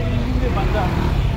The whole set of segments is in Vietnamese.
el de pantalla.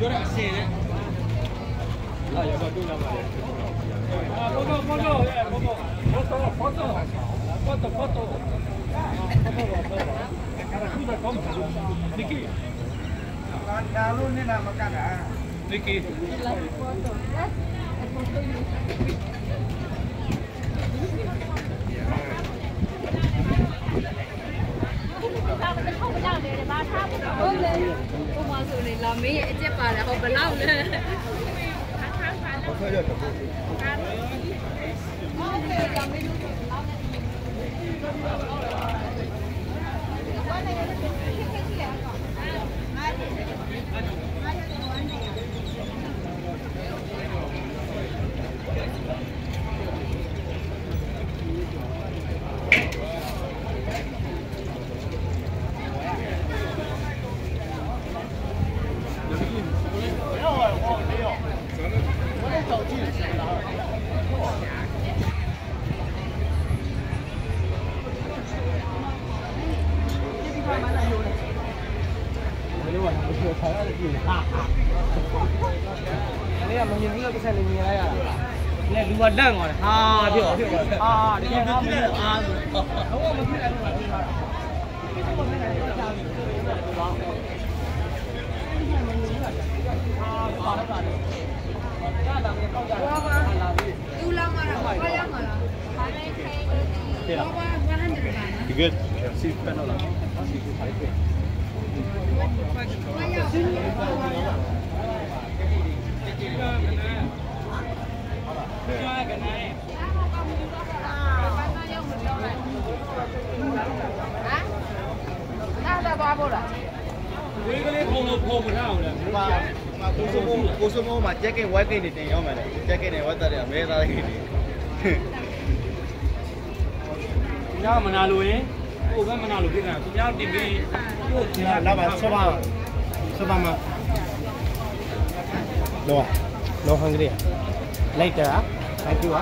Göre sene. Hayır, bak bu namaz. Foto, foto, foto, foto, foto, foto. Karakuda kom. Niki. Dalu ini nama kada. Niki. Foto. မင်းရဲ့အကျက်ပါလားဟောဘလောက်လဲအခန်းခါနဲ့ ดี๋ยวใช้อะไรอยู่อันนี้มันมีเรื่องที่ใช้มีอะไรอ่ะเนี่ยดูวันดังก่อนอ่าพี่อ๋อพี่อ๋ออ่าเดี๋ยวเราไปดูอ่าเขาว่ามันคืออะไรดูลามาละก็ยังมาละอะไรใครก็ดีเพราะว่า100บาทนะ Good. See you. Kusumo mà check in wipe đi tiền mà check in wipe tới mẹ ra đi. Nào mà nào luôn. ဟိုဘက်မနာလို့ပြကြတယ်။သူများတင်ပြီးဟိုကလာပါဆောပါဆောပါမ no no hungry later thank you